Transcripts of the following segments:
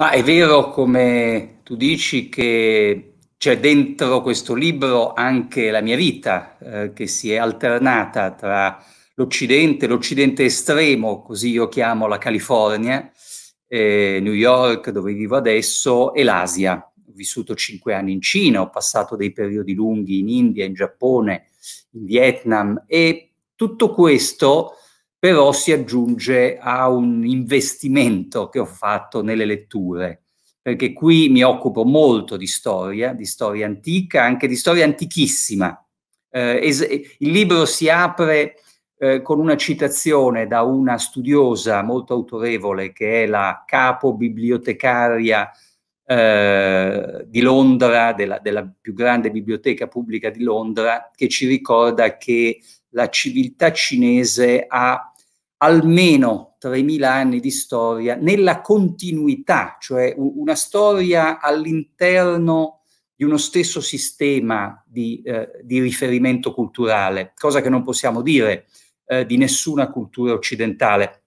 Ma è vero, come tu dici, che c'è dentro questo libro anche la mia vita, eh, che si è alternata tra l'Occidente, l'Occidente estremo, così io chiamo la California, eh, New York, dove vivo adesso, e l'Asia. Ho vissuto cinque anni in Cina, ho passato dei periodi lunghi in India, in Giappone, in Vietnam e tutto questo però si aggiunge a un investimento che ho fatto nelle letture, perché qui mi occupo molto di storia, di storia antica, anche di storia antichissima. Eh, il libro si apre eh, con una citazione da una studiosa molto autorevole che è la capo bibliotecaria eh, di Londra, della, della più grande biblioteca pubblica di Londra, che ci ricorda che la civiltà cinese ha almeno 3.000 anni di storia nella continuità, cioè una storia all'interno di uno stesso sistema di, eh, di, riferimento culturale, cosa che non possiamo dire eh, di nessuna cultura occidentale.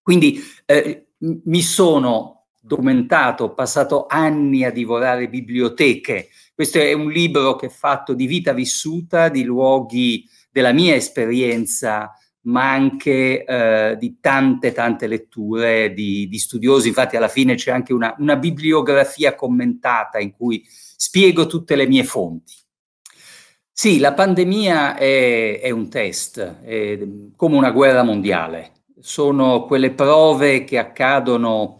Quindi eh, mi sono documentato, ho passato anni a divorare biblioteche. Questo è un libro che è fatto di vita vissuta, di luoghi della mia esperienza ma anche eh, di tante tante letture di, di, studiosi, infatti alla fine c'è anche una, una, bibliografia commentata in cui spiego tutte le mie fonti. Sì, la pandemia è, è un test, è come una guerra mondiale, sono quelle prove che accadono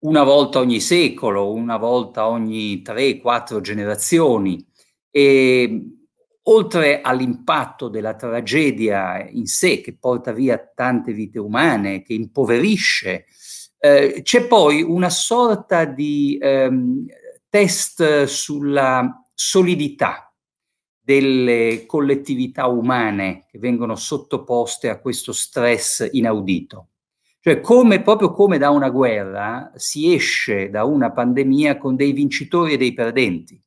una volta ogni secolo, una volta ogni tre, quattro generazioni. E oltre all'impatto della tragedia in sé, che porta via tante vite umane, che impoverisce, eh, c'è poi una sorta di ehm, test sulla solidità delle collettività umane che vengono sottoposte a questo stress inaudito. Cioè, come, proprio come da una guerra si esce da una pandemia con dei vincitori e dei perdenti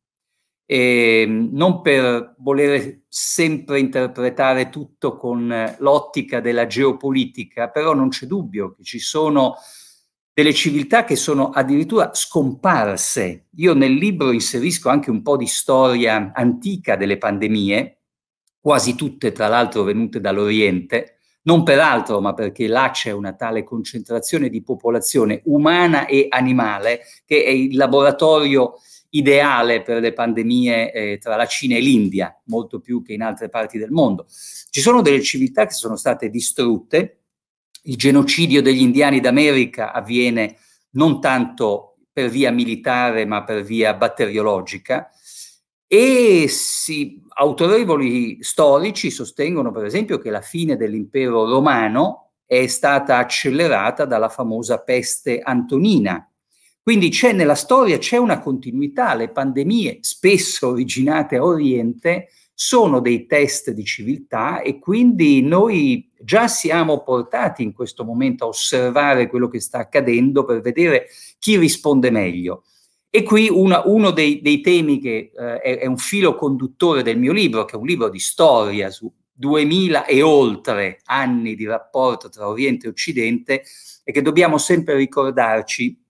e non per volere sempre interpretare tutto con l'ottica della geopolitica, però non c'è dubbio che ci sono delle civiltà che sono addirittura scomparse. Io nel libro inserisco anche un po' di storia antica delle pandemie, quasi tutte tra l'altro venute dall'Oriente, non per altro, ma perché là c'è una tale concentrazione di popolazione umana e animale che è il laboratorio ideale per le pandemie eh, tra la Cina e l'India, molto più che in altre parti del mondo. Ci sono delle civiltà che sono state distrutte, il genocidio degli indiani d'America avviene non tanto per via militare ma per via batteriologica e si, autorevoli storici sostengono per esempio che la fine dell'impero romano è stata accelerata dalla famosa peste antonina quindi c'è nella storia, c'è una continuità, le pandemie, spesso originate a Oriente, sono dei test di civiltà e quindi noi già siamo portati in questo momento a osservare quello che sta accadendo per vedere chi risponde meglio. E qui una, uno dei, dei, temi che eh, è, è, un filo conduttore del mio libro, che è un libro di storia su 2000 e oltre anni di rapporto tra Oriente e Occidente, è che dobbiamo sempre ricordarci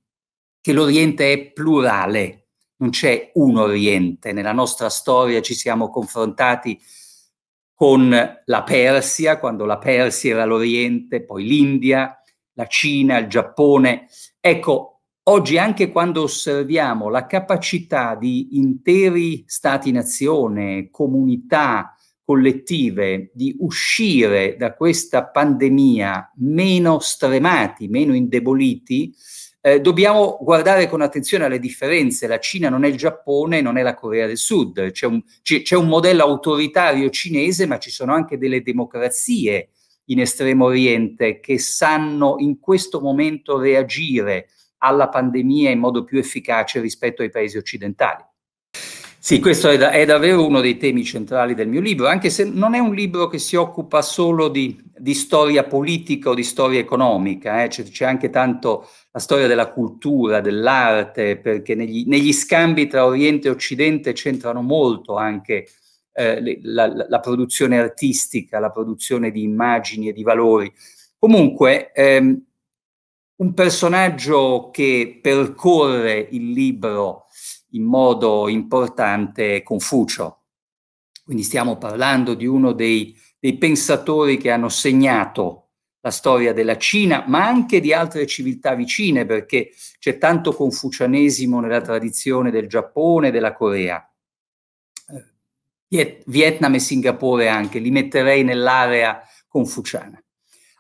che l'Oriente è plurale, non c'è un Oriente. Nella nostra storia ci siamo confrontati con la Persia, quando la Persia era l'Oriente, poi l'India, la Cina, il Giappone. Ecco, oggi anche quando osserviamo la capacità di interi stati-nazione, comunità collettive di uscire da questa pandemia meno stremati, meno indeboliti, eh, dobbiamo guardare con attenzione alle differenze. La Cina non è il Giappone, non è la Corea del Sud. C'è un, c'è un modello autoritario cinese, ma ci sono anche delle democrazie in Estremo Oriente che sanno in questo momento reagire alla pandemia in modo più efficace rispetto ai paesi occidentali. Sì, questo è, da, è, davvero uno dei temi centrali del mio libro, anche se non è un libro che si occupa solo di, di storia politica o di storia economica, eh. c'è, c'è, anche tanto la storia della cultura, dell'arte, perché negli, negli scambi tra Oriente e Occidente c'entrano molto anche eh, la, la, la, produzione artistica, la produzione di immagini e di valori. Comunque, ehm, un personaggio che percorre il libro in modo importante Confucio. Quindi stiamo parlando di uno dei, dei pensatori che hanno segnato la storia della Cina, ma anche di altre civiltà vicine, perché c'è tanto confucianesimo nella tradizione del Giappone e della Corea. Vietnam e Singapore anche, li metterei nell'area confuciana.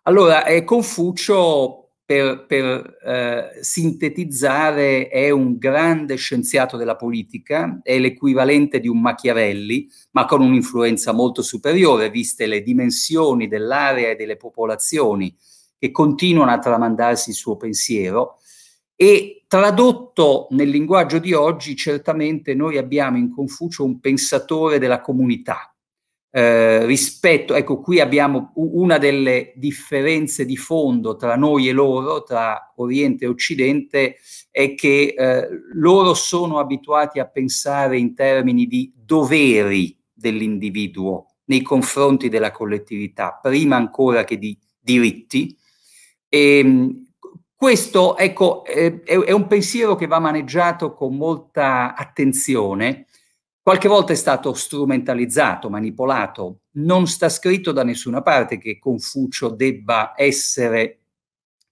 Allora, eh, Confucio per, per eh, sintetizzare, è un grande scienziato della politica, è l'equivalente di un Machiavelli, ma con un'influenza molto superiore, viste le dimensioni dell'area e delle popolazioni che continuano a tramandarsi il suo pensiero. E tradotto nel linguaggio di oggi, certamente noi abbiamo in Confucio un pensatore della comunità, eh, rispetto, ecco qui abbiamo una delle differenze di fondo tra noi e loro, tra Oriente e Occidente, è che eh, loro sono abituati a pensare in termini di doveri dell'individuo nei confronti della collettività, prima ancora che di diritti. E, ehm, questo ecco, è, è un pensiero che va maneggiato con molta attenzione Qualche volta è stato strumentalizzato, manipolato. Non sta scritto da nessuna parte che Confucio debba essere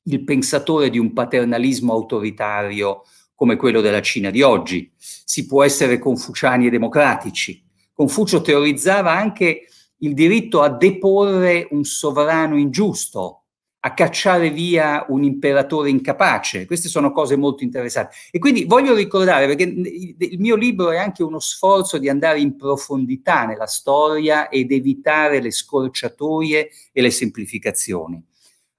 il pensatore di un paternalismo autoritario come quello della Cina di oggi. Si può essere confuciani e democratici. Confucio teorizzava anche il diritto a deporre un sovrano ingiusto, a cacciare via un imperatore incapace. Queste sono cose molto interessanti. E quindi voglio ricordare, perché il mio libro è anche uno sforzo di andare in profondità nella storia ed evitare le scorciatoie e le semplificazioni.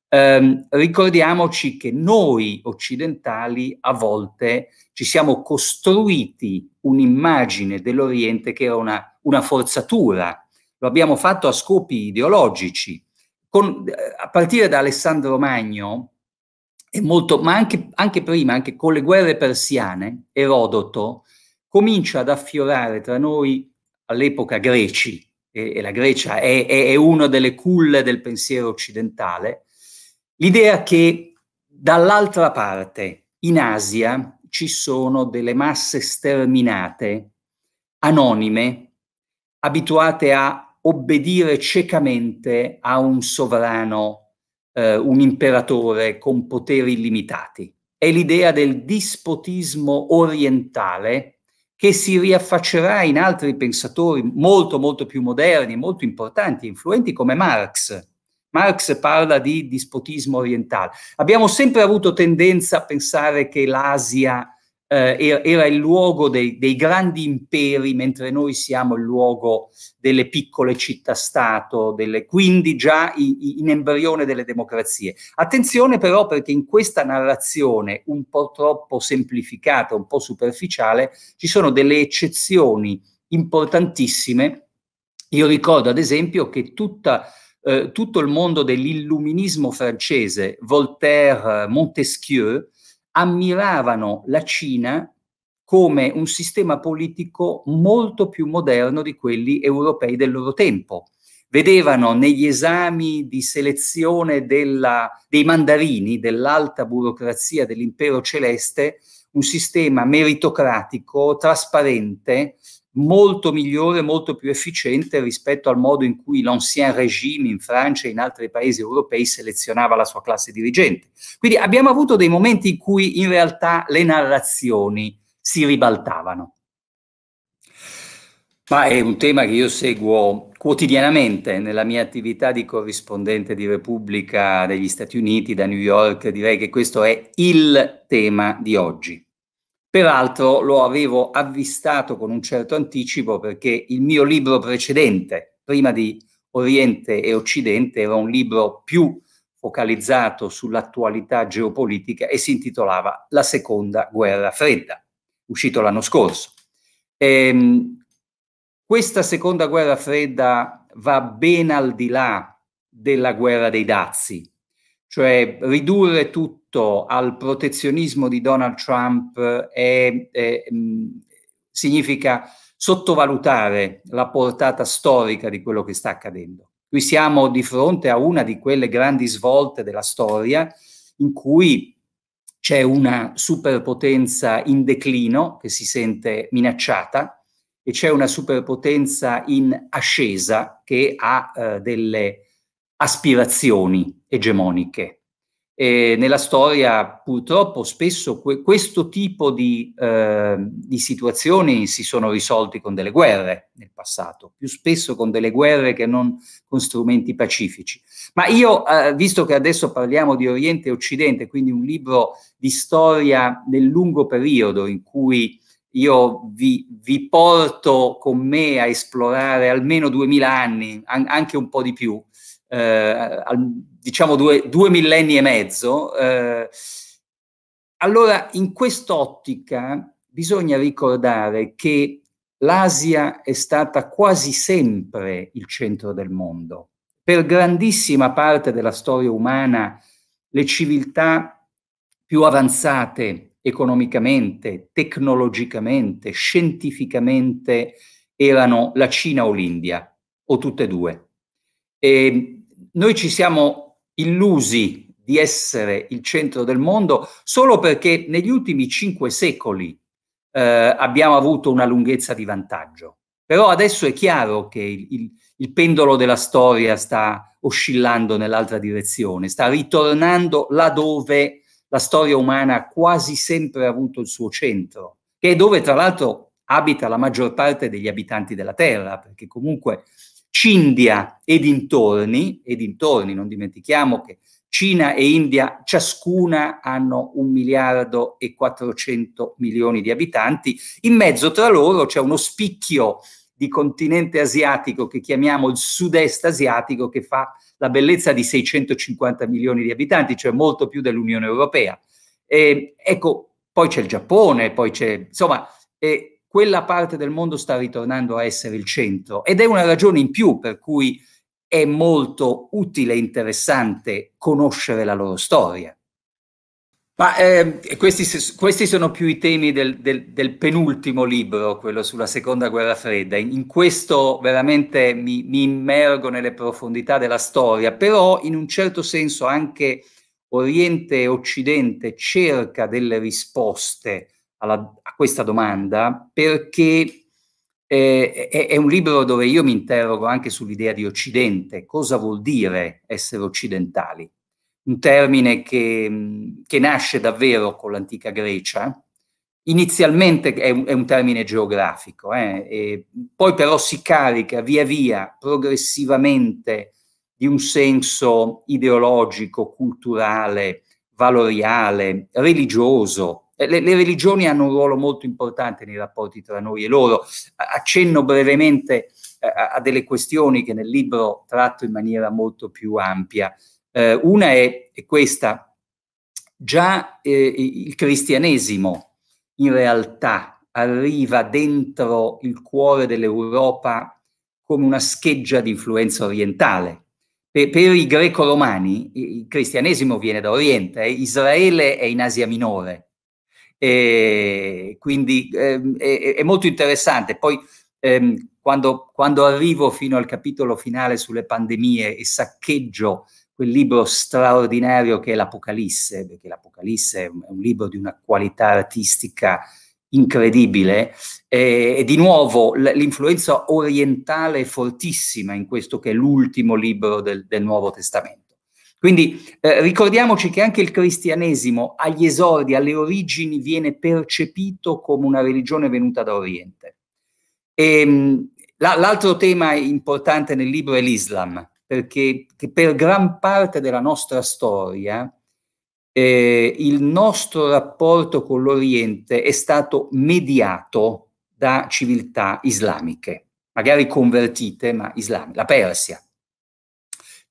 Um, ricordiamoci che noi occidentali a volte ci siamo costruiti un'immagine dell'Oriente che era una, una forzatura, lo abbiamo fatto a scopi ideologici, con, a partire da Alessandro Magno, molto, ma anche, anche, prima, anche con le guerre persiane, Erodoto comincia ad affiorare tra noi all'epoca greci, e, e la Grecia è, è, è una delle culle del pensiero occidentale, l'idea che dall'altra parte, in Asia, ci sono delle masse sterminate, anonime, abituate a obbedire ciecamente a un sovrano, eh, un imperatore con poteri illimitati. È l'idea del dispotismo orientale che si riaffaccerà in altri pensatori molto, molto più moderni, molto importanti, influenti come Marx. Marx parla di dispotismo orientale. Abbiamo sempre avuto tendenza a pensare che l'Asia eh, era il luogo dei, dei, grandi imperi, mentre noi siamo il luogo delle piccole città-stato, quindi già i, in embrione delle democrazie. Attenzione però perché in questa narrazione un po' troppo semplificata, un po' superficiale, ci sono delle eccezioni importantissime. Io ricordo ad esempio che tutta Uh, tutto il mondo dell'illuminismo francese, Voltaire, Montesquieu, ammiravano la Cina come un sistema politico molto più moderno di quelli europei del loro tempo. Vedevano negli esami di selezione della, dei mandarini, dell'alta burocrazia dell'impero celeste, un sistema meritocratico, trasparente, molto migliore, molto più efficiente rispetto al modo in cui l'ancien régime in Francia e in altri paesi europei selezionava la sua classe dirigente. Quindi abbiamo avuto dei momenti in cui in realtà le narrazioni si ribaltavano. Ma è un tema che io seguo quotidianamente nella mia attività di corrispondente di Repubblica degli Stati Uniti, da New York, direi che questo è il tema di oggi. Peraltro lo avevo avvistato con un certo anticipo perché il mio libro precedente, prima di Oriente e Occidente, era un libro più focalizzato sull'attualità geopolitica e si intitolava La seconda guerra fredda, uscito l'anno scorso. Ehm, questa seconda guerra fredda va ben al di là della guerra dei dazi, cioè ridurre tutto al protezionismo di Donald Trump è, è, mh, significa sottovalutare la portata storica di quello che sta accadendo. Qui siamo di fronte a una di quelle grandi svolte della storia in cui c'è una superpotenza in declino che si sente minacciata e c'è una superpotenza in ascesa che ha eh, delle aspirazioni egemoniche. E nella storia purtroppo spesso que- questo tipo di, eh, di, situazioni si sono risolti con delle guerre nel passato, più spesso con delle guerre che non con strumenti pacifici. Ma io, eh, visto che adesso parliamo di Oriente e Occidente, quindi un libro di storia nel lungo periodo in cui io vi, vi porto con me a esplorare almeno duemila anni, an- anche un po' di più, eh, diciamo due, due, millenni e mezzo, eh, allora in quest'ottica bisogna ricordare che l'Asia è stata quasi sempre il centro del mondo. Per grandissima parte della storia umana le civiltà più avanzate economicamente, tecnologicamente, scientificamente erano la Cina o l'India, o tutte e due. E noi ci siamo illusi di essere il centro del mondo solo perché negli ultimi cinque secoli eh, abbiamo avuto una lunghezza di vantaggio. Però adesso è chiaro che il, il, il pendolo della storia sta oscillando nell'altra direzione, sta ritornando là dove la storia umana ha quasi sempre avuto il suo centro, che è dove tra l'altro abita la maggior parte degli abitanti della Terra, perché comunque Cindia e dintorni, e dintorni, non dimentichiamo che Cina e India ciascuna hanno un miliardo e 400 milioni di abitanti, in mezzo tra loro c'è uno spicchio di continente asiatico che chiamiamo il sud-est asiatico che fa la bellezza di 650 milioni di abitanti, cioè molto più dell'Unione Europea. E, ecco, poi c'è il Giappone, poi c'è, insomma, eh, quella parte del mondo sta ritornando a essere il centro ed è una ragione in più per cui è molto utile e interessante conoscere la loro storia. Ma eh, questi, questi, sono più i temi del, del, del, penultimo libro, quello sulla seconda guerra fredda. In, questo veramente mi, mi, immergo nelle profondità della storia, però in un certo senso anche Oriente e Occidente cerca delle risposte alla, a questa domanda perché eh, è, è, un libro dove io mi interrogo anche sull'idea di Occidente, cosa vuol dire essere occidentali? Un termine che, che nasce davvero con l'antica Grecia, inizialmente è un, è un termine geografico, eh, poi però si carica via via, progressivamente, di un senso ideologico, culturale, valoriale, religioso, le, le, religioni hanno un ruolo molto importante nei rapporti tra noi e loro. Accenno brevemente eh, a, a delle questioni che nel libro tratto in maniera molto più ampia. Eh, una è, è, questa, già eh, il cristianesimo in realtà arriva dentro il cuore dell'Europa come una scheggia di influenza orientale. Per, per i greco-romani il cristianesimo viene da Oriente, eh, Israele è in Asia Minore, e quindi ehm, è, è, molto interessante. Poi ehm, quando, quando, arrivo fino al capitolo finale sulle pandemie e saccheggio quel libro straordinario che è l'Apocalisse, perché l'Apocalisse è un, libro di una qualità artistica incredibile e, e di nuovo l'influenza orientale è fortissima in questo che è l'ultimo libro del, del Nuovo Testamento. Quindi eh, ricordiamoci che anche il cristianesimo agli esordi, alle origini, viene percepito come una religione venuta da Oriente. E, ehm, la, l'altro tema importante nel libro è l'Islam, perché per gran parte della nostra storia eh, il nostro rapporto con l'Oriente è stato mediato da civiltà islamiche, magari convertite, ma islamiche, la Persia,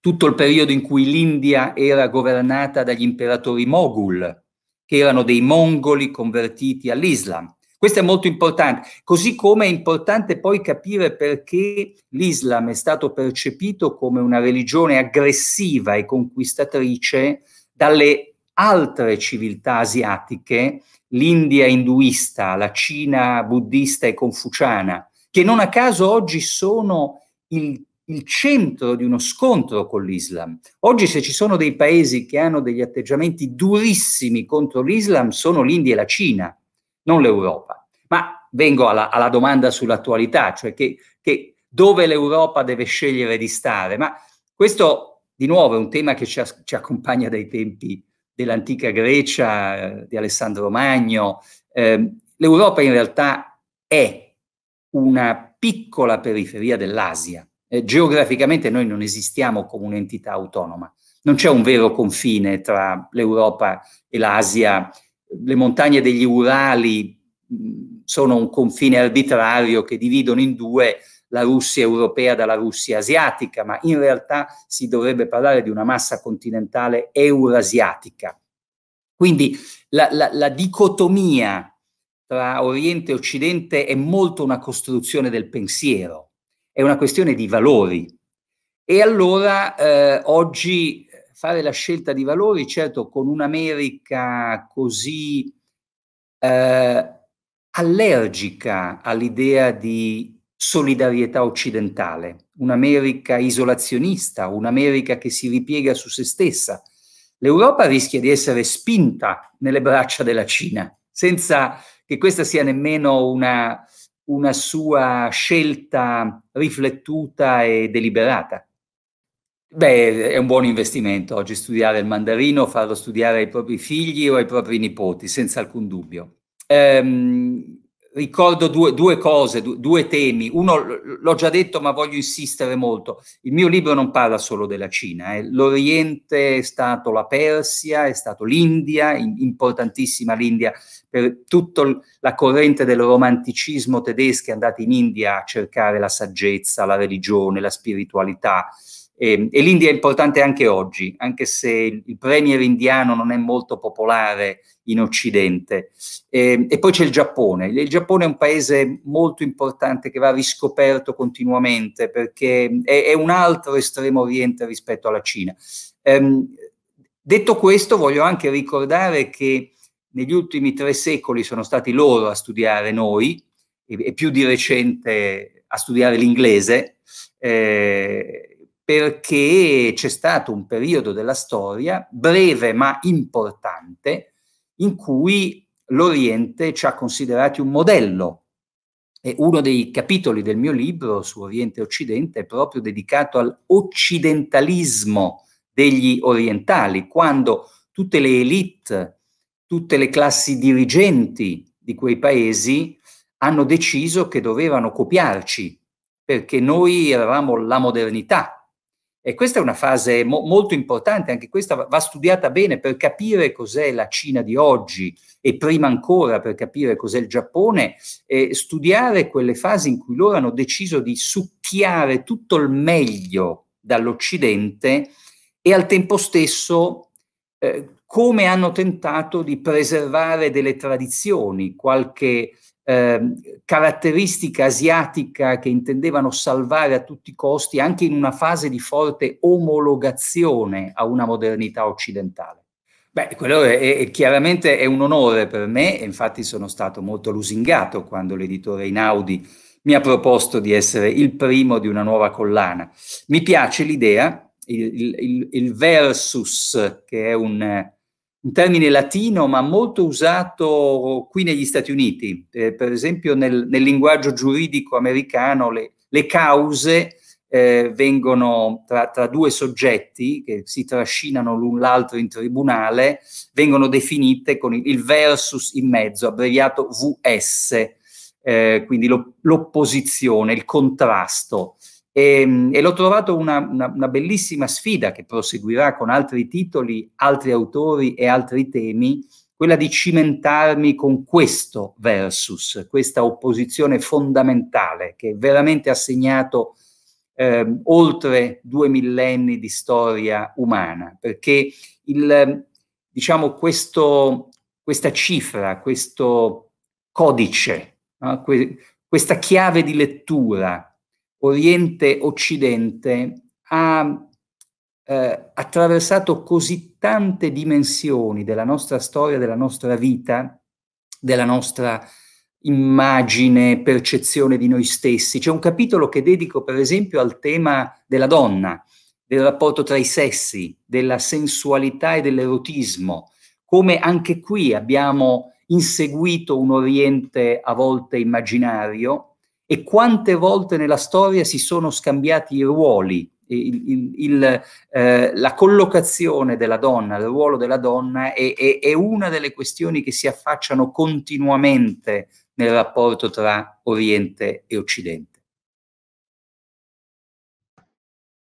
tutto il periodo in cui l'India era governata dagli imperatori Moghul, che erano dei mongoli convertiti all'Islam. Questo è molto importante, così come è importante poi capire perché l'Islam è stato percepito come una religione aggressiva e conquistatrice dalle altre civiltà asiatiche, l'India induista, la Cina buddista e confuciana, che non a caso oggi sono il il centro di uno scontro con l'Islam. Oggi se ci sono dei paesi che hanno degli atteggiamenti durissimi contro l'Islam sono l'India e la Cina, non l'Europa. Ma vengo alla, alla domanda sull'attualità, cioè che, che dove l'Europa deve scegliere di stare. Ma questo, di nuovo, è un tema che ci, ci accompagna dai tempi dell'antica Grecia, eh, di Alessandro Magno. Eh, L'Europa in realtà è una piccola periferia dell'Asia. Eh, geograficamente noi non esistiamo come un'entità autonoma. Non c'è un vero confine tra l'Europa e l'Asia. Le montagne degli Urali sono un confine arbitrario che dividono in due la Russia europea dalla Russia asiatica, ma in realtà si dovrebbe parlare di una massa continentale eurasiatica. Quindi la, la, la dicotomia tra Oriente e Occidente è molto una costruzione del pensiero, è una questione di valori. E allora eh, oggi fare la scelta di valori, certo con un'America così eh, allergica all'idea di solidarietà occidentale, un'America isolazionista, un'America che si ripiega su se stessa. L'Europa rischia di essere spinta nelle braccia della Cina, senza che questa sia nemmeno una, una sua scelta riflettuta e deliberata. Beh, è un buon investimento oggi studiare il mandarino, farlo studiare ai propri figli o ai propri nipoti, senza alcun dubbio. Ehm, ricordo due, due cose, due, due, temi. Uno l'ho già detto, ma voglio insistere molto. Il mio libro non parla solo della Cina. Eh. L'Oriente è stato la Persia, è stato l'India, importantissima l'India per tutta la corrente del romanticismo tedesco è andata in India a cercare la saggezza, la religione, la spiritualità. E, e l'India è importante anche oggi, anche se il premier indiano non è molto popolare in Occidente. E, e poi c'è il Giappone. Il Giappone è un paese molto importante che va riscoperto continuamente perché è, è un altro estremo oriente rispetto alla Cina. Ehm, detto questo, voglio anche ricordare che negli ultimi tre secoli sono stati loro a studiare noi e, e più di recente a studiare l'inglese. Eh, perché c'è stato un periodo della storia, breve ma importante, in cui l'Oriente ci ha considerati un modello. E uno dei capitoli del mio libro su Oriente e Occidente è proprio dedicato all'occidentalismo degli orientali, quando tutte le elite, tutte le classi dirigenti di quei paesi hanno deciso che dovevano copiarci, perché noi eravamo la modernità, e questa è una fase mo- molto importante, anche questa va, studiata bene per capire cos'è la Cina di oggi e prima ancora per capire cos'è il Giappone, e studiare quelle fasi in cui loro hanno deciso di succhiare tutto il meglio dall'Occidente e al tempo stesso eh, come hanno tentato di preservare delle tradizioni, qualche eh, caratteristica asiatica che intendevano salvare a tutti i costi anche in una fase di forte omologazione a una modernità occidentale. Beh, quello è, è, chiaramente è un onore per me e infatti sono stato molto lusingato quando l'editore Inaudi mi ha proposto di essere il primo di una nuova collana. Mi piace l'idea, il, il, il versus, che è un, un termine latino ma molto usato qui negli Stati Uniti. Eh, per esempio nel, nel, linguaggio giuridico americano le, le cause eh, vengono tra, tra, due soggetti che si trascinano l'un l'altro in tribunale, vengono definite con il, il versus in mezzo, abbreviato VS, eh, quindi lo, l'opposizione, il contrasto. E, ehm, e l'ho trovato una, una, una, bellissima sfida che proseguirà con altri titoli, altri autori e altri temi, quella di cimentarmi con questo versus, questa opposizione fondamentale che veramente ha segnato eh, oltre due millenni di storia umana, perché il, diciamo, questo, questa cifra, questo codice, no? que, questa chiave di lettura Oriente-Occidente ha eh, attraversato così tante dimensioni della nostra storia, della nostra vita, della nostra immagine, percezione di noi stessi. C'è un capitolo che dedico per esempio al tema della donna, del rapporto tra i sessi, della sensualità e dell'erotismo, come anche qui abbiamo inseguito un Oriente a volte immaginario e quante volte nella storia si sono scambiati i ruoli, il, il, il, eh, la collocazione della donna, il ruolo della donna è, è, è, una delle questioni che si affacciano continuamente nel rapporto tra Oriente e Occidente.